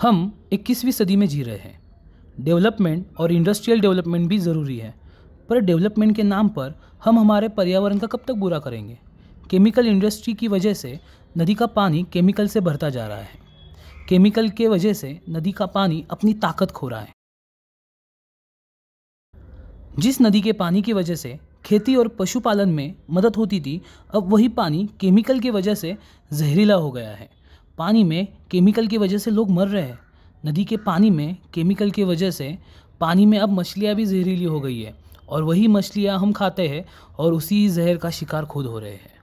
हम 21वीं सदी में जी रहे हैं। डेवलपमेंट और इंडस्ट्रियल डेवलपमेंट भी ज़रूरी है, पर डेवलपमेंट के नाम पर हम हमारे पर्यावरण का कब तक बुरा करेंगे? केमिकल इंडस्ट्री की वजह से नदी का पानी केमिकल से भरता जा रहा है। केमिकल के वजह से नदी का पानी अपनी ताकत खो रहा है। जिस नदी के पानी की वजह से खेती और पशुपालन में मदद होती थी, अब वही पानी केमिकल की के वजह से जहरीला हो गया है। पानी में केमिकल की वजह से लोग मर रहे हैं। नदी के पानी में केमिकल की वजह से पानी में अब मछलियाँ भी जहरीली हो गई है और वही मछलियाँ हम खाते हैं और उसी जहर का शिकार खुद हो रहे हैं।